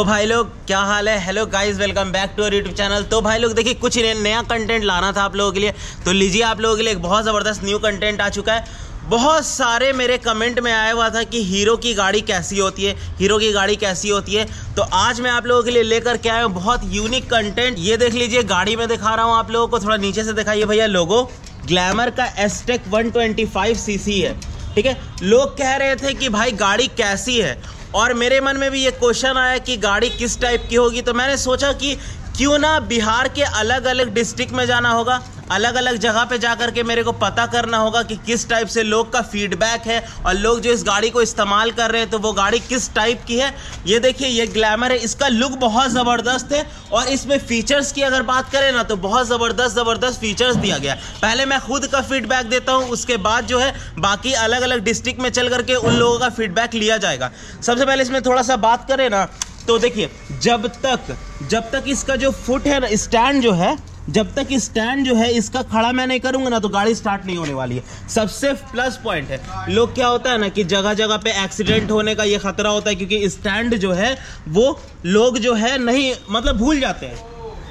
तो भाई लोग, क्या हाल है? Hello guys welcome back to our YouTube channel तो भाई लोग, देखिए, कुछ नया कंटेंट लाना था आप लोगों के लिए। तो लीजिए आप लोगों के लिए एक बहुत ज़बरदस्त न्यू कंटेंट आ चुका है। बहुत सारे मेरे कमेंट में आया हुआ था कि हीरो की गाड़ी कैसी होती है, हीरो की गाड़ी कैसी होती है। तो आज मैं आप लोगों के लिए लेकर के आया हूँ बहुत यूनिक कंटेंट ये देख लीजिए, गाड़ी में दिखा रहा हूँ आप लोगों को, थोड़ा नीचे से दिखाइए भैया। लोगो ग्लैमर का एसटेक वन सीसी है। ठीक है? लोग कह रहे थे कि भाई गाड़ी कैसी है? और मेरे मन में भी ये क्वेश्चन आया कि गाड़ी किस टाइप की होगी तो मैंने सोचा कि क्यों ना बिहार के अलग अलग डिस्ट्रिक्ट में जाना होगा? अलग अलग जगह पे जा कर के मेरे को पता करना होगा कि किस टाइप से लोग का फीडबैक है और लोग जो इस गाड़ी को इस्तेमाल कर रहे हैं तो वो गाड़ी किस टाइप की है? ये देखिए, ये ग्लैमर है। इसका लुक बहुत ज़बरदस्त है और इसमें फीचर्स की अगर बात करें ना तो बहुत ज़बरदस्त ज़बरदस्त फीचर्स दिया गया पहले मैं खुद का फीडबैक देता हूँ, उसके बाद जो है बाकी अलग अलग डिस्ट्रिक्ट में चल करके उन लोगों का फीडबैक लिया जाएगा। सबसे पहले इसमें थोड़ा सा बात करें ना तो देखिए, जब तक जब तक इसका जो फुट है ना स्टैंड जो है, जब तक स्टैंड जो है, इसका खड़ा मैं नहीं करूँगा ना तो गाड़ी स्टार्ट नहीं होने वाली है। सबसे प्लस पॉइंट है। लोग क्या होता है ना कि जगह जगह पे एक्सीडेंट होने का ये खतरा होता है, क्योंकि स्टैंड जो है, वो लोग जो है नहीं मतलब भूल जाते हैं।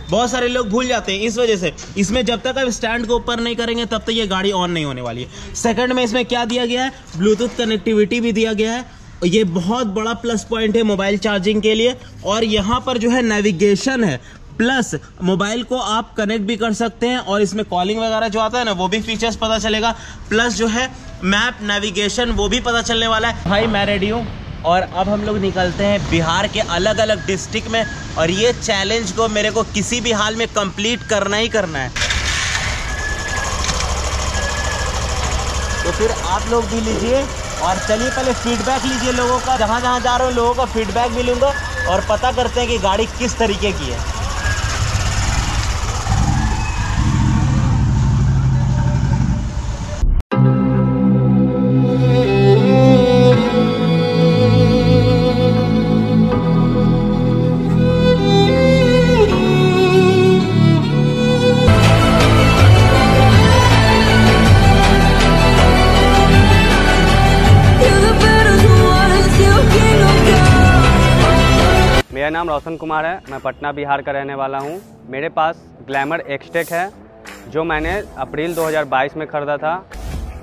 बहुत सारे लोग भूल जाते हैं, इस वजह से। इसमें जब तक आप स्टैंड को ऊपर नहीं करेंगे, तब तक ये गाड़ी ऑन नहीं होने वाली है। सेकंड में इसमें क्या दिया गया है? ब्लूटूथ कनेक्टिविटी भी दिया गया है। ये बहुत बड़ा प्लस पॉइंट है मोबाइल चार्जिंग के लिए और यहाँ पर जो है नेविगेशन है। प्लस मोबाइल को आप कनेक्ट भी कर सकते हैं और इसमें कॉलिंग वगैरह जो आता है ना, वो भी फीचर्स पता चलेगा। प्लस जो है मैप नेविगेशन वो भी पता चलने वाला है। भाई, मैं रेडी हूँ और अब हम लोग निकलते हैं बिहार के अलग अलग डिस्ट्रिक्ट में और ये चैलेंज को मेरे को किसी भी हाल में कंप्लीट करना ही करना है। तो फिर आप लोग भी लीजिए। और चलिए पहले फीडबैक लीजिए लोगों का। जहाँ जहाँ जा रहे हो, लोगों का फीडबैक भी लूँगा और पता करते हैं कि गाड़ी किस तरीके की है। नाम रोशन कुमार है। मैं पटना, बिहार का रहने वाला हूँ। मेरे पास ग्लैमर एक्सटेक है, जो मैंने अप्रैल 2022 में ख़रीदा था।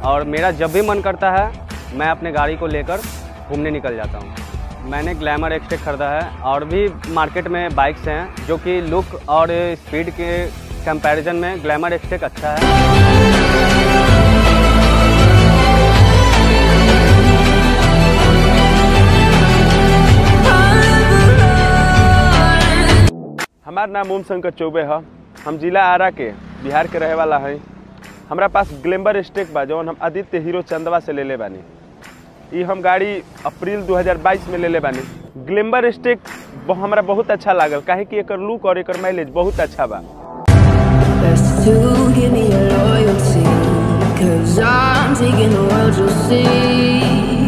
और मेरा जब भी मन करता है, मैं अपने गाड़ी को लेकर घूमने निकल जाता हूँ। मैंने ग्लैमर एक्सटेक ख़रीदा है, और भी मार्केट में बाइक्स हैं, जो कि लुक और स्पीड के कंपेरिजन में ग्लैमर एक्सटेक अच्छा है। हमार नाम ओम शंकर चौबे है। हम जिला आरा के बिहार के रहे वाला है। हमारा पास ग्लैम्बर स्टेक बा जौन हम आदित्य हीरो चंदवा से ले ले बानी। ई हम गाड़ी अप्रैल 2022 में ले ले बानी। ग्लैम्बर स्टेक हमारा बहुत अच्छा लागल काहे कि एक लुक और एक माइलेज बहुत अच्छा बा। Cause I'm taking the world you'll see.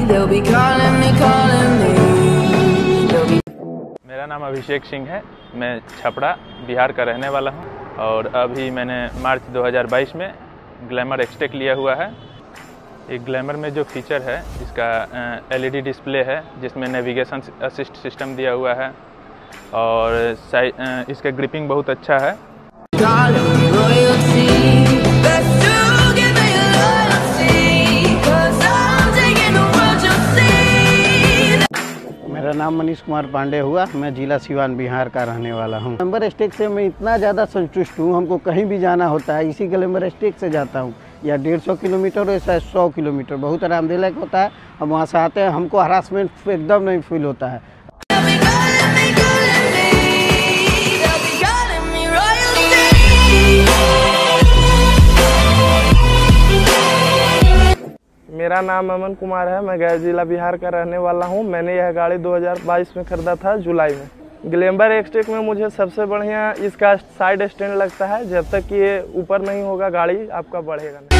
They'll be calling me, calling me. नाम अभिषेक सिंह है। मैं छपड़ा, बिहार का रहने वाला हूँ और अभी मैंने मार्च 2022 में ग्लैमर एक्सटेक लिया हुआ है। एक ग्लैमर में जो फीचर है इसका एलईडी डिस्प्ले है, जिसमें नेविगेशन असिस्ट सिस्टम दिया हुआ है और इसका ग्रिपिंग बहुत अच्छा है। नाम मनीष कुमार पांडे हुआ। मैं जिला सिवान बिहार का रहने वाला हूँ। लेम्बर स्टेक से मैं इतना ज़्यादा संतुष्ट हूँ। हमको कहीं भी जाना होता है, इसी के स्टेक से जाता हूँ। या डेढ़ सौ किलोमीटर ऐसा सौ किलोमीटर। बहुत आरामदायक होता है। हम वहाँ से आते हैं। हमको हरासमेंट एकदम नहीं फील होता है। मेरा नाम अमन कुमार है, मैं गया जिला बिहार का रहने वाला हूँ। मैंने यह गाड़ी 2022 में खरीदा था, जुलाई में। ग्लैम्बर एक्सटेक में मुझे सबसे बढ़िया इसका साइड स्टैंड लगता है। जब तक कि ये ऊपर नहीं होगा गाड़ी, आपका बढ़ेगा नहीं।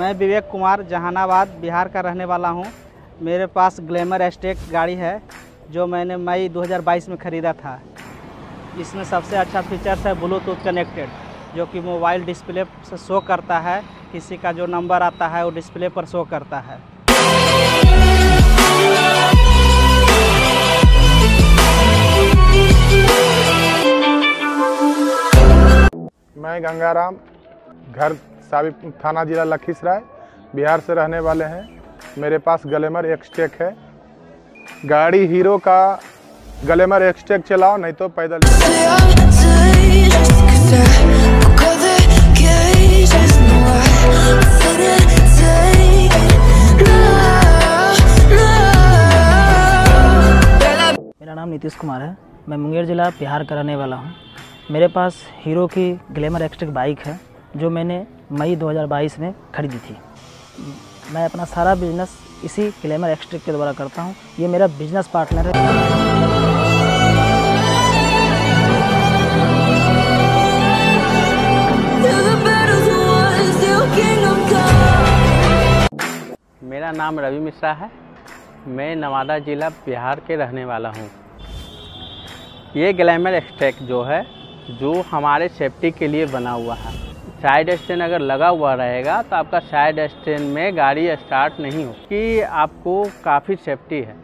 मैं विवेक कुमार, जहानाबाद, बिहार का रहने वाला हूँ। मेरे पास ग्लैमर एस्टेक गाड़ी है। जो मैंने मई 2022 में ख़रीदा था। इसमें सबसे अच्छा फीचर्स है ब्लूटूथ कनेक्टेड जो कि मोबाइल डिस्प्ले से शो करता है। किसी का जो नंबर आता है, वो डिस्प्ले पर शो करता है। मैं गंगाराम, घर साबिक थाना जिला लखीसराय, बिहार से रहने वाले हैं। मेरे पास गलेमर एक्सटेक है। गाड़ी हीरो का ग्लैमर एक्सटेक चलाओ, नहीं तो पैदल मेरा नाम नीतीश कुमार है। मैं मुंगेर ज़िला बिहार का रहने वाला हूँ। मेरे पास हीरो की ग्लैमर एक्सट्रिक बाइक है, जो मैंने मई 2022 में खरीदी थी। मैं अपना सारा बिज़नेस इसी ग्लैमर एक्सट्रिक के द्वारा करता हूँ। ये मेरा बिज़नेस पार्टनर है। मेरा नाम रवि मिश्रा है। मैं नवादा ज़िला बिहार के रहने वाला हूँ। ये ग्लैमर एक्सट्रैक जो है, जो हमारे सेफ्टी के लिए बना हुआ है। साइड स्टैंड अगर लगा हुआ रहेगा तो आपका साइड स्टैंड में गाड़ी स्टार्ट नहीं हो, कि आपको काफ़ी सेफ्टी है।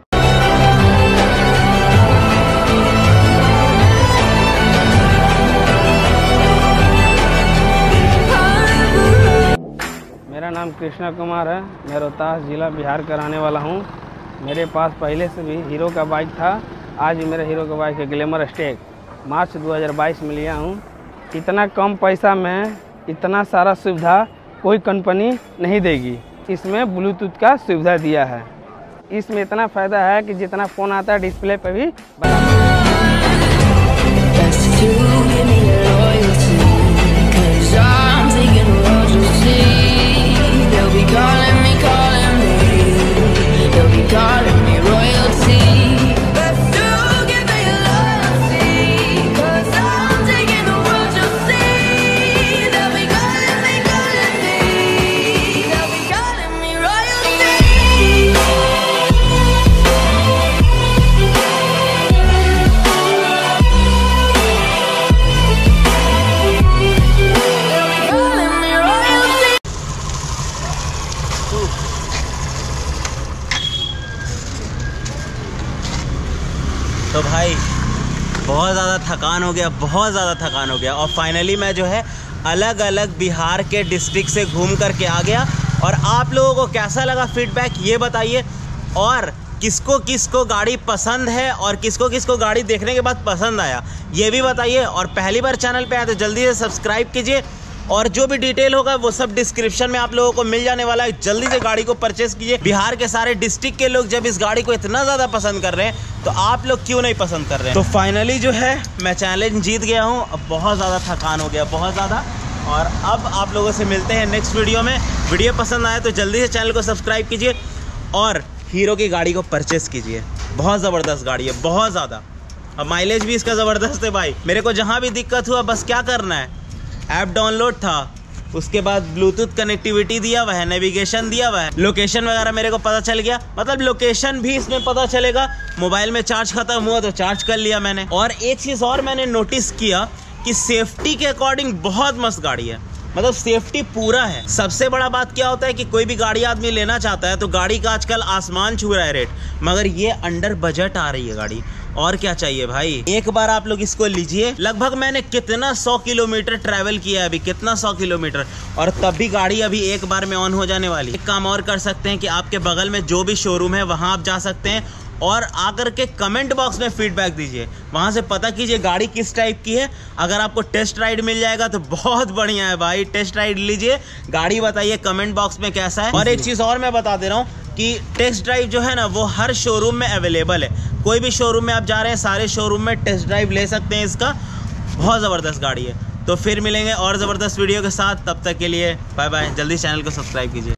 मेरा नाम कृष्णा कुमार है। मैं रोहतास ज़िला बिहार का रहने वाला हूँ। मेरे पास पहले से भी हीरो का बाइक था। आज मेरा हीरो का बाइक है ग्लैमर स्टेक मार्च 2022 में लिया हूँ। इतना कम पैसा में इतना सारा सुविधा कोई कंपनी नहीं देगी। इसमें ब्लूटूथ का सुविधा दिया है। इसमें इतना फ़ायदा है कि जितना फ़ोन आता है डिस्प्ले पर भी बहुत ज़्यादा थकान हो गया, बहुत ज़्यादा थकान हो गया। और फाइनली मैं जो है अलग अलग बिहार के डिस्ट्रिक्ट से घूम कर के आ गया। और आप लोगों को कैसा लगा फीडबैक ये बताइए। और किसको किसको गाड़ी पसंद है और किसको किसको गाड़ी देखने के बाद पसंद आया, ये भी बताइए। और पहली बार चैनल पे आए तो जल्दी से सब्सक्राइब कीजिए। और जो भी डिटेल होगा वो सब डिस्क्रिप्शन में आप लोगों को मिल जाने वाला है। जल्दी से गाड़ी को परचेस कीजिए। बिहार के सारे डिस्ट्रिक्ट के लोग जब इस गाड़ी को इतना ज़्यादा पसंद कर रहे हैं तो आप लोग क्यों नहीं पसंद कर रहे हैं? तो फाइनली जो है, मैं चैलेंज जीत गया हूँ। अब बहुत ज़्यादा थकान हो गया, बहुत ज़्यादा। और अब आप लोगों से मिलते हैं नेक्स्ट वीडियो में। वीडियो पसंद आए तो जल्दी से चैनल को सब्सक्राइब कीजिए और हीरो की गाड़ी को परचेस कीजिए। बहुत ज़बरदस्त गाड़ी है, बहुत ज़्यादा। अब माइलेज भी इसका ज़बरदस्त है भाई। मेरे को जहाँ भी दिक्कत हुआ, बस क्या करना है? ऐप डाउनलोड था। उसके बाद ब्लूटूथ कनेक्टिविटी दिया हुआ है नेविगेशन दिया हुआ है लोकेशन वगैरह मेरे को पता चल गया। मतलब लोकेशन भी इसमें पता चलेगा। मोबाइल में चार्ज खत्म हुआ तो चार्ज कर लिया मैंने। और एक चीज़ और मैंने नोटिस किया कि सेफ्टी के अकॉर्डिंग बहुत मस्त गाड़ी है। मतलब सेफ्टी पूरा है। सबसे बड़ा बात क्या होता है कि कोई भी गाड़ी आदमी लेना चाहता है तो गाड़ी का आजकल आसमान छू रहा है रेट मगर ये अंडर बजट आ रही है गाड़ी। और क्या चाहिए भाई? एक बार आप लोग इसको लीजिए। लगभग मैंने कितना सौ किलोमीटर ट्रैवल किया है अभी? कितना सौ किलोमीटर? और तब भी गाड़ी अभी एक बार में ऑन हो जाने वाली। एक काम और कर सकते हैं कि आपके बगल में जो भी शोरूम है, वहाँ आप जा सकते हैं। और आकर के कमेंट बॉक्स में फीडबैक दीजिए। वहाँ से पता कीजिए गाड़ी किस टाइप की है। अगर आपको टेस्ट राइड मिल जाएगा तो बहुत बढ़िया है भाई। टेस्ट राइड लीजिए। गाड़ी बताइए कमेंट बॉक्स में कैसा है। और एक चीज़ और मैं बता दे रहा हूँ कि टेस्ट ड्राइव जो है ना, वो हर शोरूम में अवेलेबल है। कोई भी शोरूम में आप जा रहे हैं, सारे शोरूम में टेस्ट ड्राइव ले सकते हैं इसका। बहुत ज़बरदस्त गाड़ी है। तो फिर मिलेंगे और ज़बरदस्त वीडियो के साथ। तब तक के लिए बाय बाय जल्दी चैनल को सब्सक्राइब कीजिए।